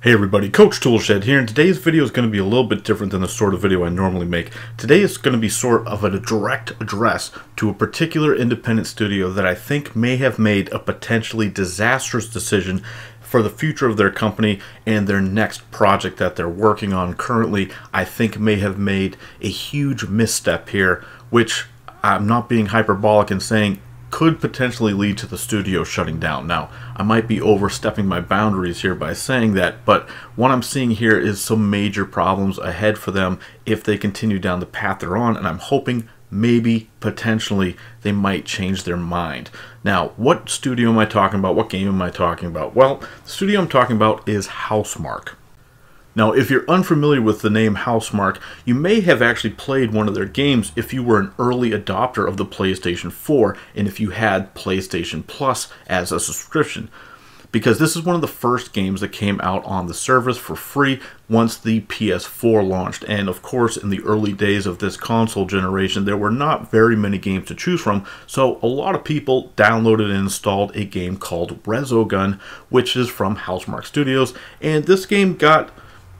Hey everybody, Coach Toolshed here, and today's video is going to be a little bit different than the sort of video I normally make. Today is going to be sort of a direct address to a particular independent studio that I think may have made a potentially disastrous decision for the future of their company and their next project that they're working on currently. I think may have made a huge misstep here, which I'm not being hyperbolic in saying could potentially lead to the studio shutting down. Now, I might be overstepping my boundaries here by saying that, but what I'm seeing here is some major problems ahead for them if they continue down the path they're on, and I'm hoping maybe potentially they might change their mind. Now, what studio am I talking about? What game am I talking about? Well, the studio I'm talking about is Housemarque. Now, if you're unfamiliar with the name Housemarque, you may have actually played one of their games if you were an early adopter of the PlayStation 4 and if you had PlayStation Plus as a subscription. Because this is one of the first games that came out on the service for free once the PS4 launched. And of course, in the early days of this console generation, there were not very many games to choose from. So a lot of people downloaded and installed a game called Resogun, which is from Housemarque Studios. And this game got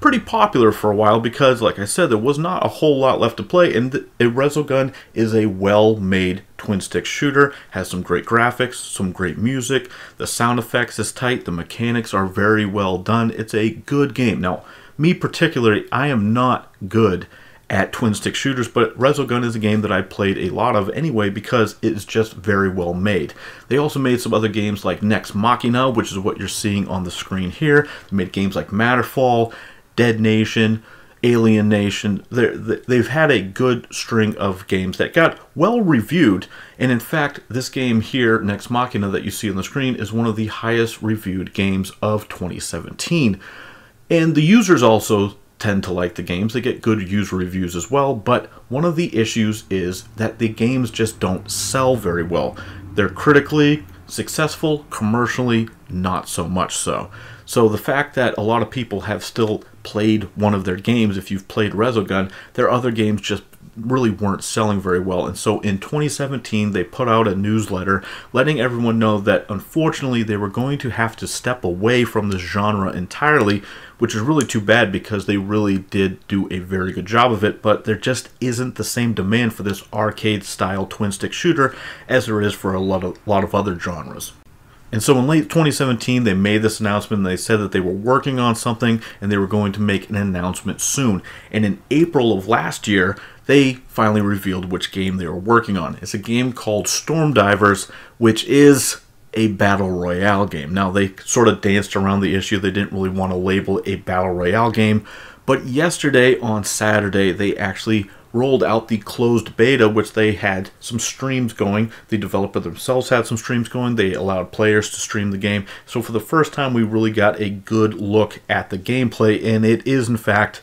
pretty popular for a while because, like I said, there was not a whole lot left to play, and a Resogun is a well-made twin-stick shooter, has some great graphics, some great music, the sound effects is tight, the mechanics are very well done, it's a good game. Now, me particularly, I am not good at twin stick shooters, but Resogun is a game that I played a lot of anyway because it's just very well made. They also made some other games like Nex Machina, which is what you're seeing on the screen here. They made games like Matterfall, Dead Nation, Alienation. They've had a good string of games that got well reviewed, and in fact, this game here, Nex Machina, that you see on the screen, is one of the highest reviewed games of 2017. And the users also tend to like the games. They get good user reviews as well, but one of the issues is that the games just don't sell very well. They're critically successful, commercially, not so much so. So the fact that a lot of people have still played one of their games, if you've played Resogun, their other games just really weren't selling very well. And so in 2017, they put out a newsletter letting everyone know that unfortunately they were going to have to step away from this genre entirely, which is really too bad because they really did do a very good job of it. But there just isn't the same demand for this arcade style twin stick shooter as there is for a lot of, lot of other genres. And so in late 2017, they made this announcement. they said that they were working on something and they were going to make an announcement soon. And in April of last year, they finally revealed which game they were working on. It's a game called Stormdivers, which is a battle royale game. Now, they sort of danced around the issue. They didn't really want to label a battle royale game. But yesterday, on Saturday, they actually rolled out the closed beta, which they had some streams going. The developer themselves had some streams going. They allowed players to stream the game. So for the first time, we really got a good look at the gameplay, and it is, in fact,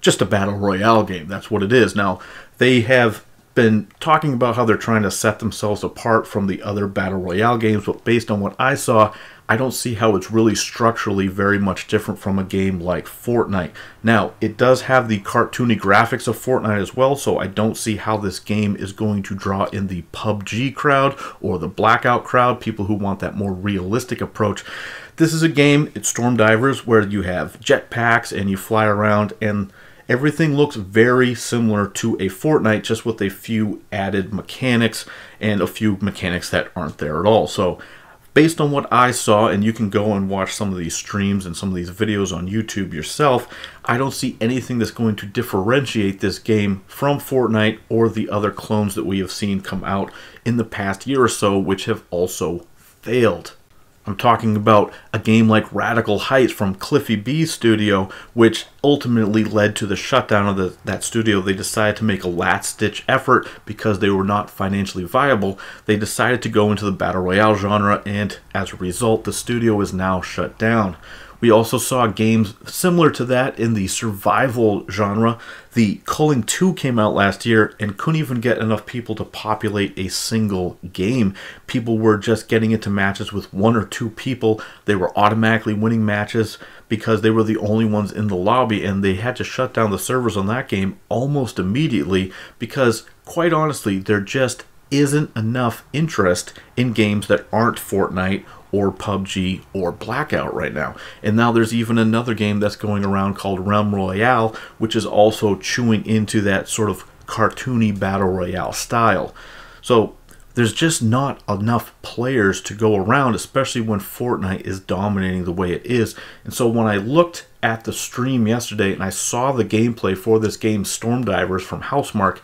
just a battle royale game. That's what it is. Now, they have been talking about how they're trying to set themselves apart from the other battle royale games, but based on what I saw, I don't see how it's really structurally very much different from a game like Fortnite. Now, it does have the cartoony graphics of Fortnite as well, so I don't see how this game is going to draw in the PUBG crowd or the Blackout crowd, people who want that more realistic approach. This is a game, it's Stormdivers, where you have jetpacks and you fly around and Everything looks very similar to a Fortnite, just with a few added mechanics and a few mechanics that aren't there at all. So based on what I saw, and you can go and watch some of these streams and some of these videos on YouTube yourself, I don't see anything that's going to differentiate this game from Fortnite or the other clones that we have seen come out in the past year or so, which have also failed. I'm talking about a game like Radical Heights from Cliffy B Studio, which ultimately led to the shutdown of the, that studio. They decided to make a last ditch effort because they were not financially viable. They decided to go into the Battle Royale genre, and as a result, the studio is now shut down. We also saw games similar to that in the survival genre. The Culling 2 came out last year and couldn't even get enough people to populate a single game. People were just getting into matches with one or two people. They were automatically winning matches because they were the only ones in the lobby and they had to shut down the servers on that game almost immediately because, quite honestly, there just isn't enough interest in games that aren't Fortnite or PUBG or Blackout right now. And now there's even another game that's going around called Realm Royale, which is also chewing into that sort of cartoony battle royale style. So there's just not enough players to go around, especially when Fortnite is dominating the way it is. And so when I looked at the stream yesterday and I saw the gameplay for this game, Stormdivers from Housemarque,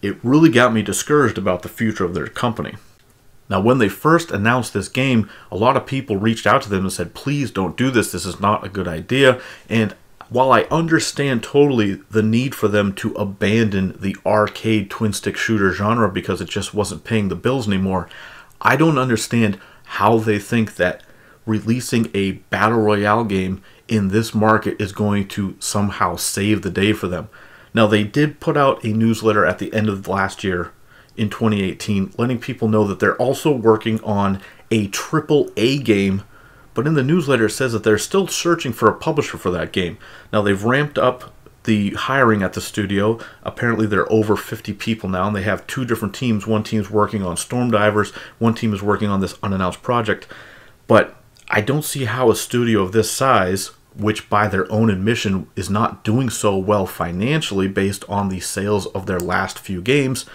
it really got me discouraged about the future of their company. Now, when they first announced this game, a lot of people reached out to them and said, please don't do this. This is not a good idea. And while I understand totally the need for them to abandon the arcade twin stick shooter genre because it just wasn't paying the bills anymore, I don't understand how they think that releasing a battle royale game in this market is going to somehow save the day for them. Now, they did put out a newsletter at the end of last year in 2018, letting people know that they're also working on a triple A game. But in the newsletter, it says that they're still searching for a publisher for that game. Now, they've ramped up the hiring at the studio. Apparently, they're over 50 people now, and they have two different teams. One team's working on Stormdivers, one team is working on this unannounced project. But I don't see how a studio of this size, which by their own admission is not doing so well financially based on the sales of their last few games,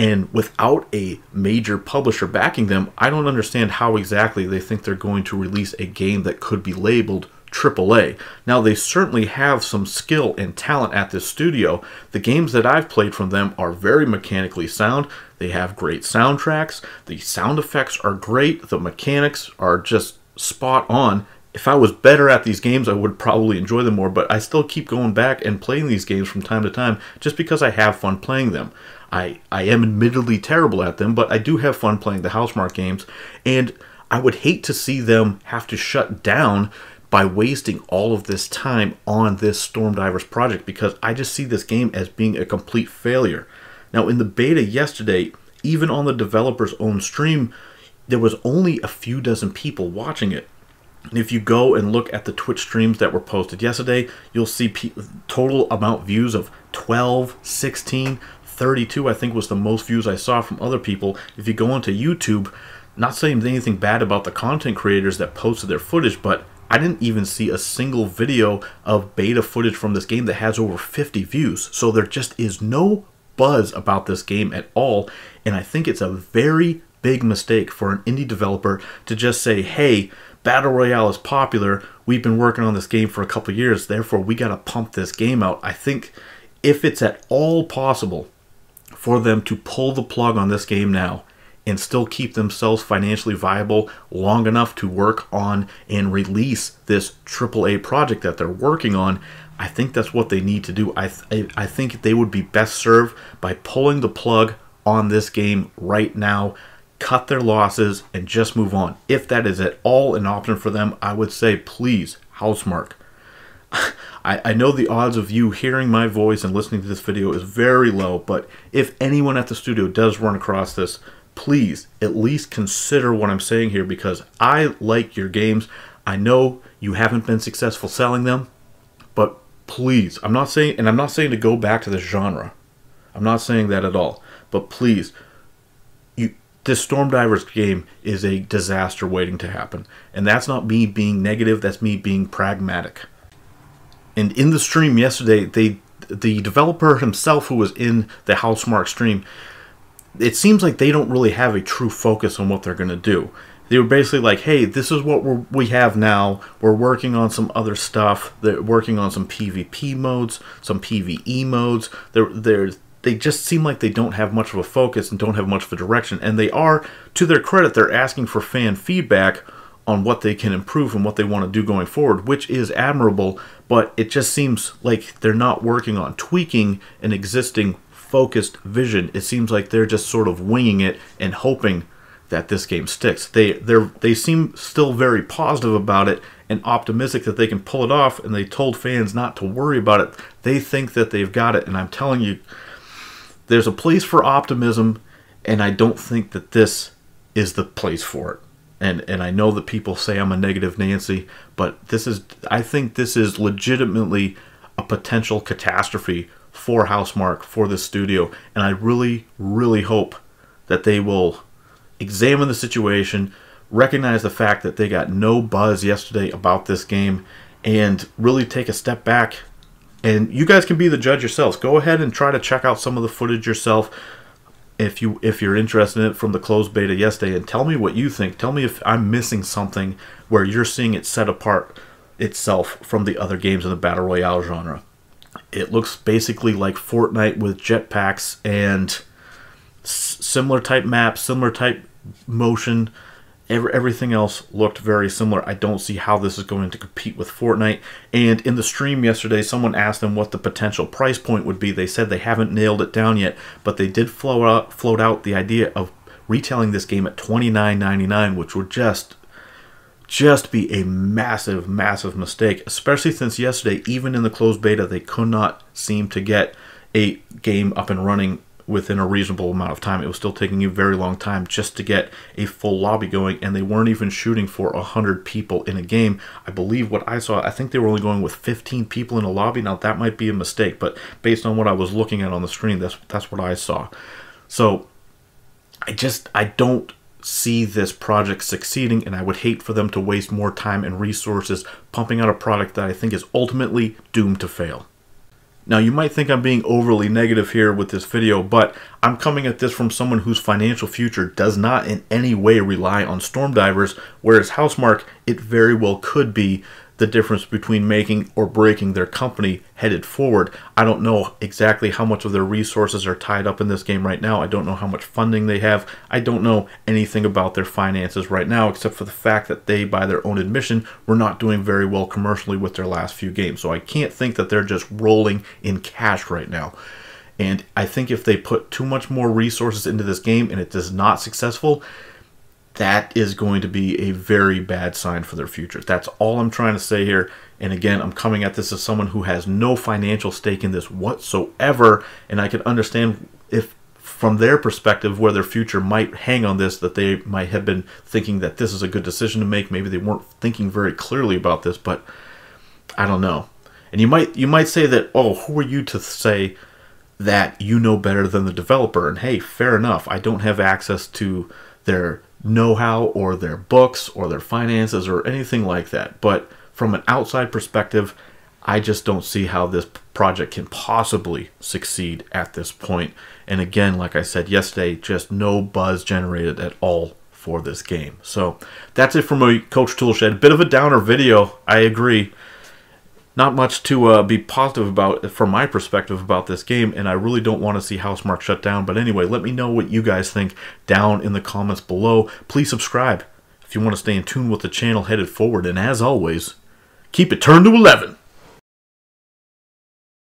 and without a major publisher backing them, I don't understand how exactly they think they're going to release a game that could be labeled AAA. Now, they certainly have some skill and talent at this studio. The games that I've played from them are very mechanically sound. They have great soundtracks. The sound effects are great. The mechanics are just spot on. If I was better at these games, I would probably enjoy them more, but I still keep going back and playing these games from time to time just because I have fun playing them. I, I am admittedly terrible at them, but I do have fun playing the Housemarque games, and I would hate to see them have to shut down by wasting all of this time on this Stormdivers project because I just see this game as being a complete failure. Now, in the beta yesterday, even on the developer's own stream, there was only a few dozen people watching it. And if you go and look at the Twitch streams that were posted yesterday, you'll see total amount views of 12, 16, 32, I think was the most views I saw from other people. If you go onto YouTube, not saying anything bad about the content creators that posted their footage, but I didn't even see a single video of beta footage from this game that has over 50 views. So there just is no buzz about this game at all. And I think it's a very big mistake for an indie developer to just say, hey, Battle Royale is popular. We've been working on this game for a couple years, therefore we got to pump this game out. I think if it's at all possible for them to pull the plug on this game now and still keep themselves financially viable long enough to work on and release this AAA project that they're working on, I think that's what they need to do. I, th- I think they would be best served by pulling the plug on this game right now, cut their losses, and just move on. If that is at all an option for them, I would say please, Housemarque, I, I know the odds of you hearing my voice and listening to this video is very low, but if anyone at the studio does run across this, please at least consider what I'm saying here because I like your games. I know you haven't been successful selling them, but please, I'm not saying, and I'm not saying to go back to this genre. I'm not saying that at all. But please, you, this Stormdivers game is a disaster waiting to happen. And that's not me being negative, that's me being pragmatic. And in the stream yesterday, they the developer himself who was in the Housemarque stream, it seems like they don't really have a true focus on what they're going to do. They were basically like, "Hey, this is what we we have now. We're working on some other stuff. They're working on some PvP modes, some PvE modes. They're they're they just seem like they don't have much of a focus and don't have much of a direction. And they are, to their credit, they're asking for fan feedback on what they can improve and what they want to do going forward, which is admirable, but it just seems like they're not working on tweaking an existing focused vision. It seems like they're just sort of winging it and hoping that this game sticks. They they they seem still very positive about it and optimistic that they can pull it off and they told fans not to worry about it. They think that they've got it and I'm telling you there's a place for optimism and I don't think that this is the place for it and and I know that people say I'm a negative Nancy, but this is I think this is legitimately a potential catastrophe for Housemarque for this studio, and I really really hope that they will examine the situation, recognize the fact that they got no buzz yesterday about this game and really take a step back. And you guys can be the judge yourselves. Go ahead and try to check out some of the footage yourself if you if you're interested in it from the closed beta yesterday and tell me what you think. Tell me if I'm missing something where you're seeing it set apart itself from the other games in the battle royale genre. It looks basically like Fortnite with jetpacks and similar type maps, similar type motion. Every, everything else looked very similar. I don't see how this is going to compete with Fortnite. And in the stream yesterday, someone asked them what the potential price point would be. They said they haven't nailed it down yet, but they did float out, float out the idea of retailing this game at $29.99, which would just just be a massive, massive mistake, especially since yesterday, even in the closed beta, they could not seem to get a game up and running within a reasonable amount of time. It was still taking a very long time just to get a full lobby going, and they weren't even shooting for 100 people in a game. I believe what I saw, I think they were only going with 15 people in a lobby. Now, that might be a mistake, but based on what I was looking at on the screen, that's, that's what I saw. So, I just, I don't see this project succeeding, and I would hate for them to waste more time and resources pumping out a product that I think is ultimately doomed to fail. Now, you might think I'm being overly negative here with this video, but I'm coming at this from someone whose financial future does not in any way rely on Stormdivers, whereas Housemarque, it very well could be the difference between making or breaking their company headed forward. I don't know exactly how much of their resources are tied up in this game right now. I don't know how much funding they have. I don't know anything about their finances right now except for the fact that they, by their own admission, were not doing very well commercially with their last few games. So I can't think that they're just rolling in cash right now. And I think if they put too much more resources into this game and it is not successful, that is going to be a very bad sign for their future. That's all I'm trying to say here. And again, I'm coming at this as someone who has no financial stake in this whatsoever. And I can understand if, from their perspective, where their future might hang on this, that they might have been thinking that this is a good decision to make. Maybe they weren't thinking very clearly about this, but I don't know. And you might you might say that, oh, who are you to say that you know better than the developer? And hey, fair enough. I don't have access to their know how or their books or their finances or anything like that. But from an outside perspective, I just don't see how this project can possibly succeed at this point. And again, like I said yesterday, just no buzz generated at all for this game. So that's it from my Coach Toolshed. A bit of a downer video, I agree not much to uh, be positive about from my perspective about this game, and I really don't want to see Housemarque shut down. But anyway, let me know what you guys think down in the comments below. Please subscribe if you want to stay in tune with the channel headed forward, and as always, keep it turned to 11.